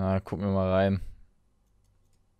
Na, gucken wir mal rein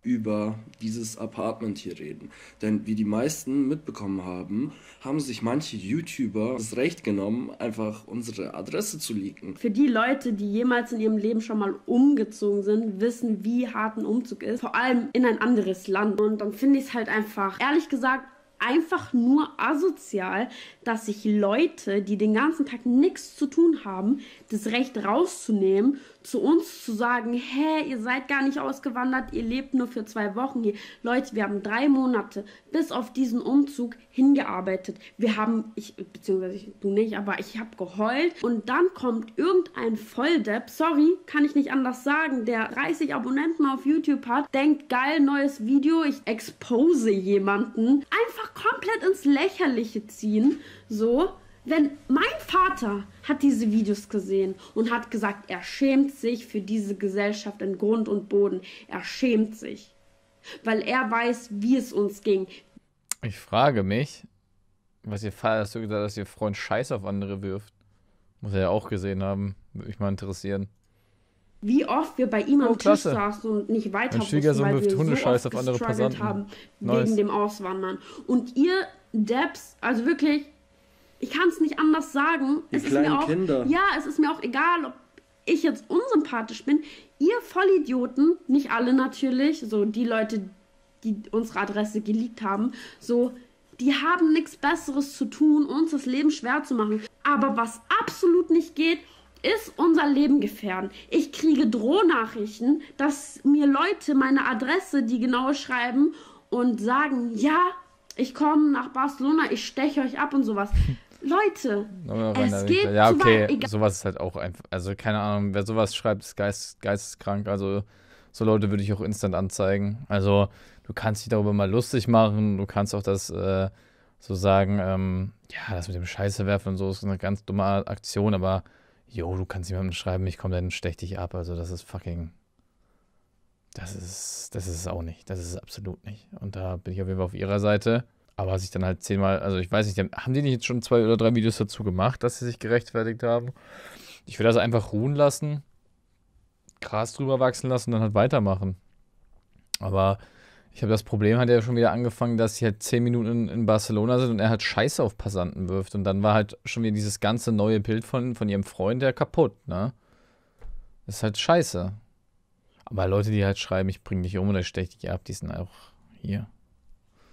über dieses Apartment hier reden. Denn wie die meisten mitbekommen haben, haben sich manche YouTuber das Recht genommen, einfach unsere Adresse zu leaken. Für die Leute, die jemals in ihrem Leben schon mal umgezogen sind, wissen, wie hart ein Umzug ist. Vor allem in ein anderes Land. Und dann finde ich es halt einfach, ehrlich gesagt, einfach nur asozial, dass sich Leute, die den ganzen Tag nichts zu tun haben, das Recht rauszunehmen zu uns zu sagen, hä, ihr seid gar nicht ausgewandert, ihr lebt nur für zwei Wochen hier. Leute, wir haben drei Monate bis auf diesen Umzug hingearbeitet. Wir haben, ich, beziehungsweise ich, du nicht, aber ich habe geheult. Und dann kommt irgendein Volldepp, sorry, kann ich nicht anders sagen, der 30 Abonnenten auf YouTube hat, denkt, geil, neues Video, ich expose jemanden. Einfach komplett ins Lächerliche ziehen, so wenn mein Vater hat diese Videos gesehen und hat gesagt, er schämt sich für diese Gesellschaft in Grund und Boden. Er schämt sich, weil er weiß, wie es uns ging. Ich frage mich, was ihr Vater hast du gesagt, dass ihr Freund Scheiß auf andere wirft. Muss er ja auch gesehen haben. Würde mich mal interessieren. Wie oft wir bei ihm am oh, Tisch saßen und nicht weiter mein wussten, weil wir Hundescheiß so auf andere Passanten haben nice. wegen dem Auswandern. Und ihr Debs, also wirklich, ich kann es nicht anders sagen. Die es kleinen ist mir auch, Kinder. Ja, es ist mir auch egal, ob ich jetzt unsympathisch bin. Ihr Vollidioten, nicht alle natürlich, so die Leute, die unsere Adresse geleakt haben, so, die haben nichts Besseres zu tun, uns das Leben schwer zu machen. Aber was absolut nicht geht, ist unser Leben gefährden. Ich kriege Drohnachrichten, dass mir Leute meine Adresse, die genaue schreiben und sagen, ja, ich komme nach Barcelona, ich steche euch ab und sowas. Leute, es geht Ja, okay, sowas ist halt auch einfach, also keine Ahnung, wer sowas schreibt, ist geist, geisteskrank. Also so Leute würde ich auch instant anzeigen. Also du kannst dich darüber mal lustig machen, du kannst auch das äh, so sagen, ähm, ja, das mit dem Scheiße werfen und so ist eine ganz dumme Aktion, aber jo, du kannst jemandem schreiben, ich komme dann stech dich ab. Also das ist fucking, das ist, das ist es auch nicht. Das ist es absolut nicht. Und da bin ich auf jeden Fall auf ihrer Seite. Aber sich dann halt zehnmal, also ich weiß nicht, haben die nicht jetzt schon zwei oder drei Videos dazu gemacht, dass sie sich gerechtfertigt haben? Ich will das einfach ruhen lassen, Gras drüber wachsen lassen und dann halt weitermachen. Aber ich habe das Problem, hat er schon wieder angefangen, dass sie halt zehn Minuten in, in, Barcelona sind und er halt Scheiße auf Passanten wirft. Und dann war halt schon wieder dieses ganze neue Bild von, von ihrem Freund, der kaputt, ne? Das ist halt scheiße. Aber Leute, die halt schreiben, ich bring dich um oder ich stech dich ab, die sind auch hier.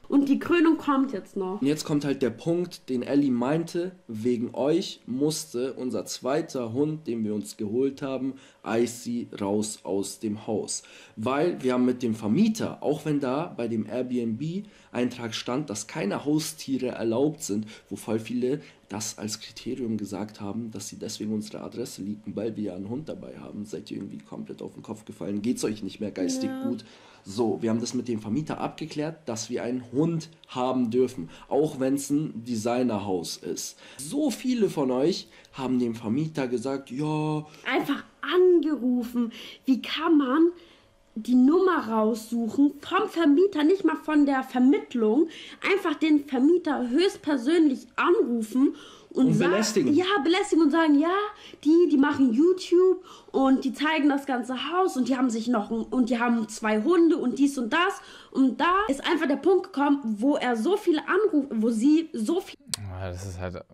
Und die Krönung kommt jetzt noch. Und jetzt kommt halt der Punkt, den Ellie meinte, wegen euch musste unser zweiter Hund, den wir uns geholt haben, Icy, raus aus dem Haus. Weil wir haben mit dem Vermieter, auch wenn da bei dem Airbnb-Eintrag stand, dass keine Haustiere erlaubt sind, wo voll viele das als Kriterium gesagt haben, dass sie deswegen unsere Adresse liegen, weil wir ja einen Hund dabei haben. Seid ihr irgendwie komplett auf den Kopf gefallen? Geht's euch nicht mehr geistig ja. gut? So, wir haben das mit dem Vermieter abgeklärt, dass wir einen Hund haben dürfen, auch wenn es ein Designerhaus ist. So viele von euch haben dem Vermieter gesagt, ja. Einfach angerufen. Wie kann man die Nummer raussuchen vom Vermieter, nicht mal von der Vermittlung, einfach den Vermieter höchstpersönlich anrufen und, und belästigen. ja, belästigen und sagen, ja, die, die machen YouTube und die zeigen das ganze Haus und die haben sich noch und die haben zwei Hunde und dies und das und da ist einfach der Punkt gekommen, wo er so viele anruft, wo sie so viel. Das ist halt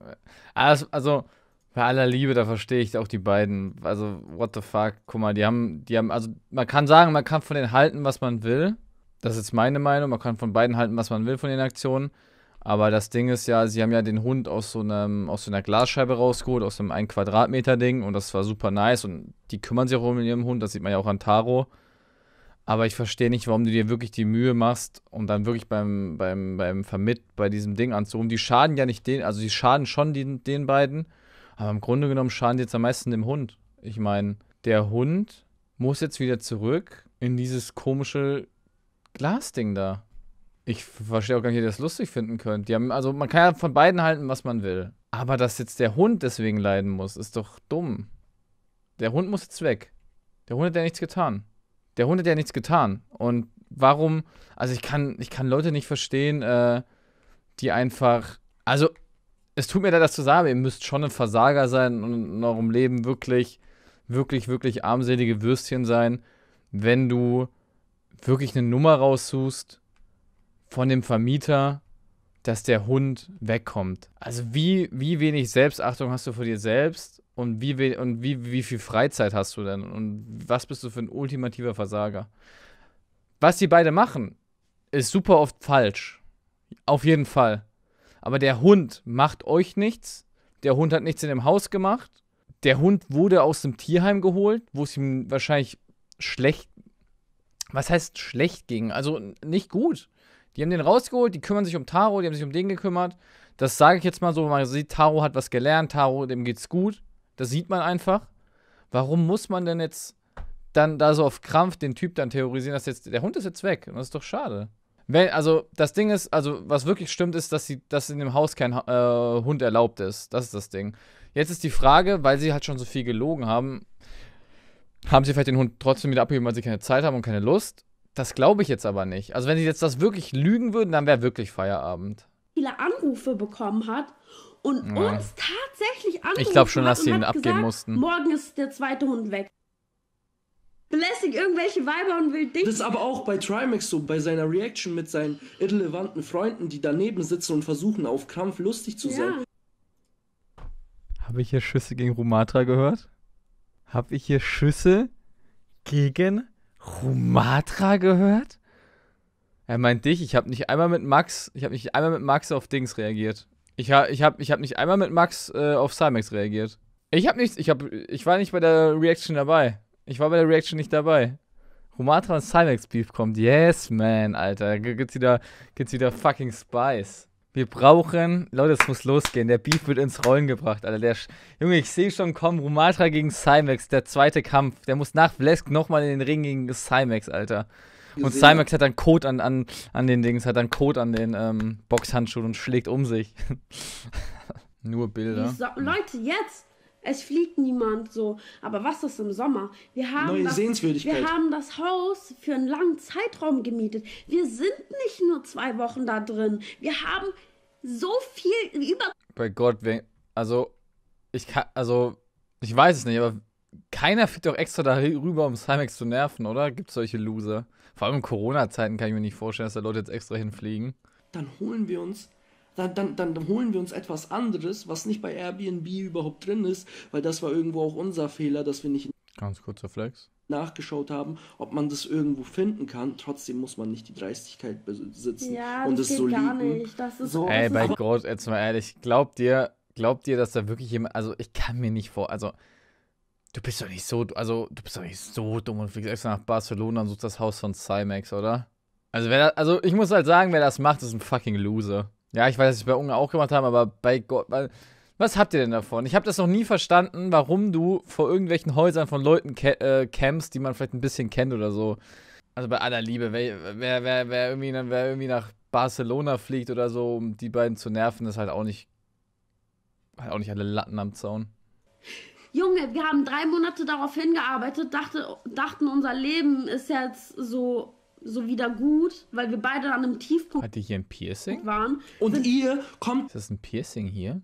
also, also bei aller Liebe, da verstehe ich auch die beiden. Also what the fuck, guck mal, die haben, die haben, also man kann sagen, man kann von denen halten, was man will. Das ist jetzt meine Meinung. Man kann von beiden halten, was man will von den Aktionen. Aber das Ding ist ja, sie haben ja den Hund aus so, einem, aus so einer Glasscheibe rausgeholt, aus einem 1 Quadratmeter Ding und das war super nice und die kümmern sich auch um ihren Hund, das sieht man ja auch an Taro. Aber ich verstehe nicht, warum du dir wirklich die Mühe machst, um dann wirklich beim, beim, beim Vermitt bei diesem Ding anzurufen. Die schaden ja nicht den, also die schaden schon den, den beiden, aber im Grunde genommen schaden die jetzt am meisten dem Hund. Ich meine, der Hund muss jetzt wieder zurück in dieses komische Glasding da. Ich verstehe auch gar nicht, wie ihr das lustig finden könnt. Die haben, also man kann ja von beiden halten, was man will. Aber dass jetzt der Hund deswegen leiden muss, ist doch dumm. Der Hund muss jetzt weg. Der Hund hat ja nichts getan. Der Hund hat ja nichts getan. Und warum, also ich kann, ich kann Leute nicht verstehen, äh, die einfach, also es tut mir leid, das zu sagen, ihr müsst schon ein Versager sein und in eurem Leben wirklich, wirklich, wirklich armselige Würstchen sein, wenn du wirklich eine Nummer raussuchst von dem Vermieter, dass der Hund wegkommt. Also wie, wie wenig Selbstachtung hast du vor dir selbst und wie, und wie, wie viel Freizeit hast du denn und was bist du für ein ultimativer Versager? Was die beide machen, ist super oft falsch. Auf jeden Fall. Aber der Hund macht euch nichts. Der Hund hat nichts in dem Haus gemacht. Der Hund wurde aus dem Tierheim geholt, wo es ihm wahrscheinlich schlecht. Was heißt schlecht ging? Also nicht gut. Die haben den rausgeholt, die kümmern sich um Taro, die haben sich um den gekümmert. Das sage ich jetzt mal so, man sieht, Taro hat was gelernt, Taro, dem geht's gut. Das sieht man einfach. Warum muss man denn jetzt dann da so auf Krampf den Typ dann terrorisieren, dass jetzt der Hund ist jetzt weg? Das ist doch schade. Wenn, also das Ding ist, also was wirklich stimmt, ist, dass, sie, dass in dem Haus kein äh, Hund erlaubt ist. Das ist das Ding. Jetzt ist die Frage, weil sie halt schon so viel gelogen haben, haben sie vielleicht den Hund trotzdem wieder abgegeben, weil sie keine Zeit haben und keine Lust. Das glaube ich jetzt aber nicht. Also wenn sie jetzt das wirklich lügen würden, dann wäre wirklich Feierabend. Viele Anrufe bekommen hat und ja. uns tatsächlich angerufen Ich glaube schon, dass sie ihn abgeben gesagt, mussten. Morgen ist der zweite Hund weg. Belästigt irgendwelche Weiber und will dich. Das ist aber auch bei Trimax so, bei seiner Reaction mit seinen irrelevanten Freunden, die daneben sitzen und versuchen, auf Krampf lustig zu sein. Ja. Habe ich hier Schüsse gegen Rumatra gehört? Habe ich hier Schüsse gegen Rumatra gehört? Er meint dich, ich habe nicht einmal mit Max, ich habe nicht einmal mit Max auf Dings reagiert. Ich, ha, ich habe ich hab nicht einmal mit Max äh, auf Cymax reagiert. Ich habe nichts, ich, hab, ich war nicht bei der Reaction dabei. Ich war bei der Reaction nicht dabei. Rumatra und Cymax Beef kommt. Yes, man, Alter. Gibt's wieder, gibt's wieder fucking Spice. Wir brauchen, Leute, es muss losgehen. Der Beef wird ins Rollen gebracht, Alter. Der, Junge, ich sehe schon kommen. Rumatra gegen Cymax, der zweite Kampf. Der muss nach Vlesk nochmal in den Ring gegen Cymax, Alter. Und Cymax hat dann Code an, an, an den Dings, hat dann Code an den ähm, Boxhandschuhen und schlägt um sich. Nur Bilder. Leute, jetzt! Es fliegt niemand so. Aber was ist im Sommer? Wir haben, Neue das, Sehenswürdigkeit. wir haben das Haus für einen langen Zeitraum gemietet. Wir sind nicht nur zwei Wochen da drin. Wir haben so viel über. Bei Gott, also ich kann, also ich weiß es nicht, aber keiner fliegt doch extra darüber, um Cymex zu nerven, oder? Gibt es solche Loser? Vor allem in Corona-Zeiten kann ich mir nicht vorstellen, dass da Leute jetzt extra hinfliegen. Dann holen wir uns dann, dann, dann holen wir uns etwas anderes, was nicht bei Airbnb überhaupt drin ist, weil das war irgendwo auch unser Fehler, dass wir nicht Ganz kurzer Flex. nachgeschaut haben, ob man das irgendwo finden kann. Trotzdem muss man nicht die Dreistigkeit besitzen ja, und das es so gar liegen. Nicht. Das ist, so, Ey, bei Gott, jetzt mal ehrlich, glaubt dir, glaubt dir, dass da wirklich jemand, also ich kann mir nicht vor, also Du bist doch nicht so, also du bist doch nicht so dumm und fliegst extra nach Barcelona und suchst das Haus von Cymax, oder? Also wer das, also ich muss halt sagen, wer das macht, ist ein fucking Loser. Ja, ich weiß, dass ich bei Unge auch gemacht habe, aber bei Gott, was habt ihr denn davon? Ich habe das noch nie verstanden, warum du vor irgendwelchen Häusern von Leuten äh, campst, die man vielleicht ein bisschen kennt oder so. Also bei aller Liebe, wer, wer, wer, wer, irgendwie, wer irgendwie nach Barcelona fliegt oder so, um die beiden zu nerven, ist halt auch nicht, halt auch nicht alle Latten am Zaun. Junge, wir haben drei Monate darauf hingearbeitet, dachte, dachten, unser Leben ist jetzt so, so wieder gut, weil wir beide an einem Tiefpunkt Hat die hier ein Piercing? waren. Und Sind ihr kommt. Ist das ein Piercing hier?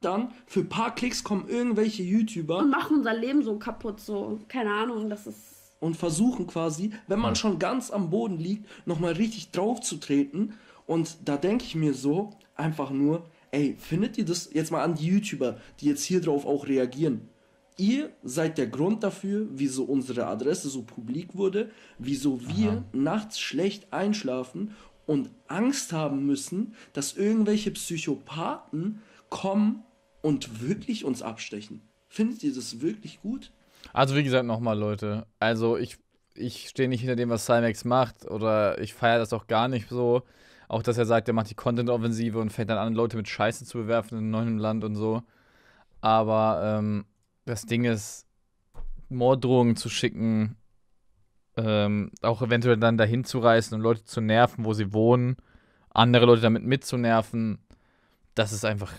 Dann, für ein paar Klicks kommen irgendwelche YouTuber. Und machen unser Leben so kaputt, so. Keine Ahnung, das ist. Und versuchen quasi, wenn man schon ganz am Boden liegt, nochmal richtig drauf zu treten. Und da denke ich mir so, einfach nur, ey, findet ihr das jetzt mal an die YouTuber, die jetzt hier drauf auch reagieren? Ihr seid der Grund dafür, wieso unsere Adresse so publik wurde, wieso wir Aha. nachts schlecht einschlafen und Angst haben müssen, dass irgendwelche Psychopathen kommen und wirklich uns abstechen. Findet ihr das wirklich gut? Also wie gesagt, nochmal Leute, also ich, ich stehe nicht hinter dem, was Cymex macht oder ich feiere das auch gar nicht so. Auch, dass er sagt, er macht die Content-Offensive und fängt dann an, Leute mit Scheiße zu bewerfen in einem neuen Land und so. Aber ähm, das Ding ist, Morddrohungen zu schicken, ähm, auch eventuell dann dahin zu reißen und Leute zu nerven, wo sie wohnen, andere Leute damit mitzunerven, das ist einfach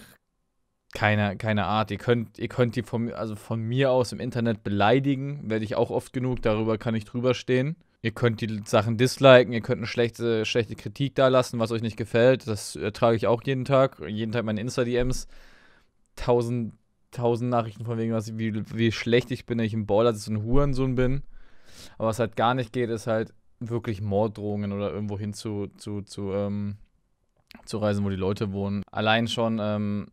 keine, keine Art. Ihr könnt, ihr könnt die von, also von mir aus im Internet beleidigen, werde ich auch oft genug, darüber kann ich drüber stehen. Ihr könnt die Sachen disliken, ihr könnt eine schlechte, schlechte Kritik da lassen, was euch nicht gefällt. Das ertrage ich auch jeden Tag. Jeden Tag meine Insta-DMs. Tausend, tausend Nachrichten von wegen, was, wie, wie schlecht ich bin, wenn ich im Baller so ein Hurensohn bin. Aber was halt gar nicht geht, ist halt wirklich Morddrohungen oder irgendwo hin zu, zu, zu, ähm, zu reisen, wo die Leute wohnen. Allein schon ähm,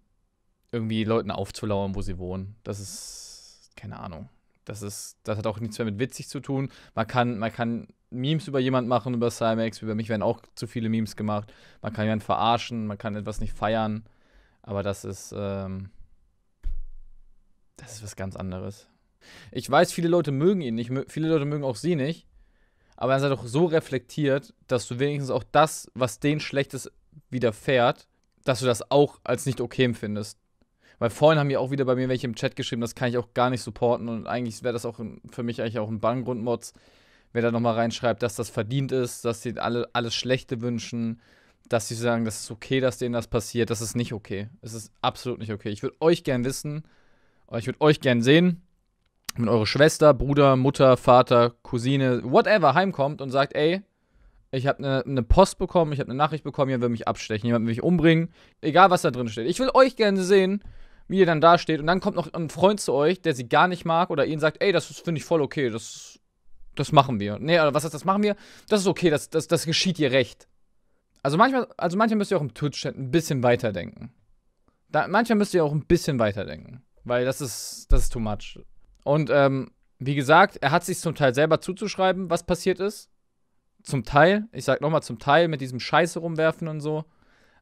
irgendwie Leuten aufzulauern, wo sie wohnen. Das ist, keine Ahnung. Das ist, das hat auch nichts mehr mit witzig zu tun. Man kann, man kann Memes über jemanden machen, über Cymax, über mich werden auch zu viele Memes gemacht. Man kann jemanden verarschen, man kann etwas nicht feiern. Aber das ist, ähm, das ist was ganz anderes. Ich weiß, viele Leute mögen ihn nicht, viele Leute mögen auch sie nicht. Aber er ist doch so reflektiert, dass du wenigstens auch das, was denen Schlechtes widerfährt, dass du das auch als nicht okay empfindest. Weil vorhin haben ja auch wieder bei mir welche im Chat geschrieben, das kann ich auch gar nicht supporten und eigentlich wäre das auch für mich eigentlich auch ein Banngrundmods, wer da nochmal reinschreibt, dass das verdient ist, dass sie alle alles Schlechte wünschen, dass sie sagen, das ist okay, dass denen das passiert. Das ist nicht okay. Es ist absolut nicht okay. Ich würde euch gern wissen, ich würde euch gern sehen, wenn eure Schwester, Bruder, Mutter, Vater, Cousine, whatever heimkommt und sagt, ey, ich habe eine ne Post bekommen, ich habe eine Nachricht bekommen, jemand will mich abstechen, jemand will mich umbringen, egal was da drin steht. Ich will euch gerne sehen, wie ihr dann da steht und dann kommt noch ein Freund zu euch, der sie gar nicht mag oder ihnen sagt, ey, das finde ich voll okay, das, das machen wir. Nee, oder was ist das machen wir? Das ist okay, das, das, das geschieht ihr recht. Also manchmal, also manchmal müsst ihr auch im Twitch-Chat ein bisschen weiterdenken. Da, manchmal müsst ihr auch ein bisschen weiterdenken. Weil das ist, das ist too much. Und ähm, wie gesagt, er hat sich zum Teil selber zuzuschreiben, was passiert ist. Zum Teil, ich sag nochmal zum Teil mit diesem Scheiße rumwerfen und so.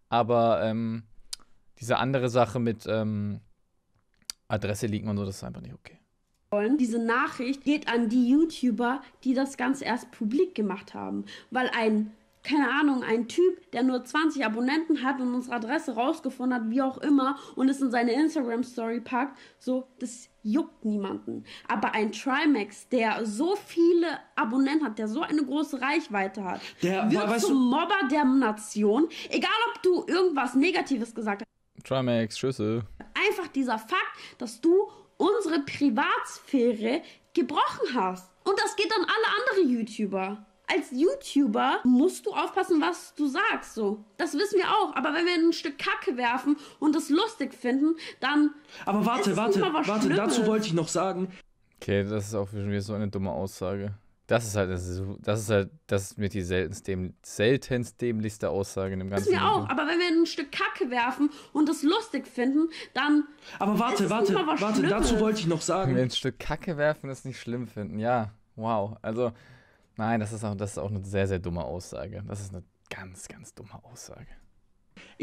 Aber ähm, diese andere Sache mit ähm, Adresse liegen und so, das ist einfach nicht okay. Diese Nachricht geht an die YouTuber, die das Ganze erst publik gemacht haben. Weil ein keine Ahnung, ein Typ, der nur 20 Abonnenten hat und unsere Adresse rausgefunden hat, wie auch immer, und es in seine Instagram-Story packt, so, das juckt niemanden. Aber ein Trimax, der so viele Abonnenten hat, der so eine große Reichweite hat, der wird zum Mobber der Nation, egal ob du irgendwas Negatives gesagt hast. Trimax, Schüsse. Einfach dieser Fakt, dass du unsere Privatsphäre gebrochen hast. Und das geht an alle anderen YouTuber als YouTuber musst du aufpassen, was du sagst. So, das wissen wir auch. Aber wenn wir ein Stück Kacke werfen und es lustig finden, dann. Aber warte, warte, warte. Schlimmes. Dazu wollte ich noch sagen. Okay, das ist auch schon wieder so eine dumme Aussage. Das ist halt, das ist, das ist halt, das ist mit die seltenst, dem, seltenst dämlichste Aussage in dem ganzen Das ist mir auch, aber wenn wir ein Stück Kacke werfen und es lustig finden, dann. Aber warte, warte, warte, dazu wollte ich noch sagen. Wenn wir ein Stück Kacke werfen und es nicht schlimm finden, ja, wow. Also, Nein, das ist, auch, das ist auch eine sehr, sehr dumme Aussage. Das ist eine ganz, ganz dumme Aussage.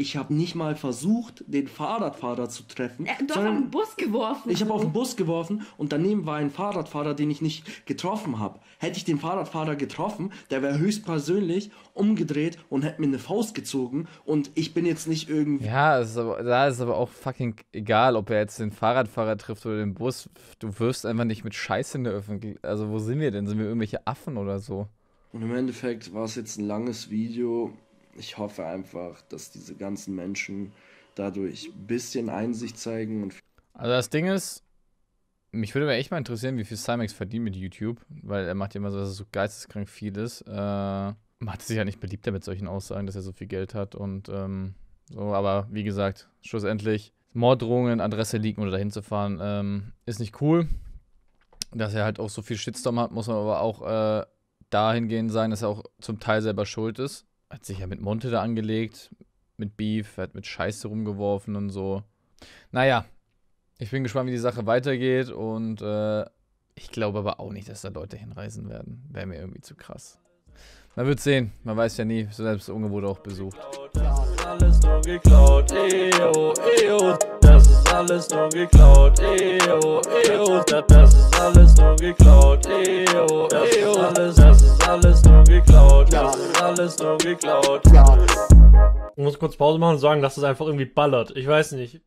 Ich habe nicht mal versucht, den Fahrradfahrer zu treffen. Er hat doch auf den Bus geworfen. Ich habe auf den Bus geworfen und daneben war ein Fahrradfahrer, den ich nicht getroffen habe. Hätte ich den Fahrradfahrer getroffen, der wäre höchstpersönlich umgedreht und hätte mir eine Faust gezogen und ich bin jetzt nicht irgendwie. Ja, ist aber, da ist aber auch fucking egal, ob er jetzt den Fahrradfahrer trifft oder den Bus. Du wirst einfach nicht mit Scheiße in der Öffentlichkeit. Also, wo sind wir denn? Sind wir irgendwelche Affen oder so? Und im Endeffekt war es jetzt ein langes Video ich hoffe einfach, dass diese ganzen Menschen dadurch ein bisschen Einsicht zeigen. Und also das Ding ist, mich würde aber echt mal interessieren, wie viel Cymex verdient mit YouTube, weil er macht ja immer so, dass er so geisteskrank viel ist. Äh, macht sich ja nicht beliebter mit solchen Aussagen, dass er so viel Geld hat und ähm, so, aber wie gesagt, schlussendlich, Morddrohungen, Adresse liegen oder dahin zu fahren, ähm, ist nicht cool. Dass er halt auch so viel Shitstorm hat, muss man aber auch äh, dahingehend sein, dass er auch zum Teil selber schuld ist hat sich ja mit Monte da angelegt, mit Beef, hat mit Scheiße rumgeworfen und so. Naja, ich bin gespannt, wie die Sache weitergeht und äh, ich glaube aber auch nicht, dass da Leute hinreisen werden. Wäre mir irgendwie zu krass. Man wird sehen, man weiß ja nie, selbst Unge wurde auch besucht. Alles nur geklaut, eo, eo. Das ist alles nur geklaut, eo, eo. Das ist alles nur geklaut, eo. Das ist alles, das ist alles nur geklaut, das ist alles nur geklaut. Ich muss kurz Pause machen und sagen, dass es einfach irgendwie ballert. Ich weiß nicht.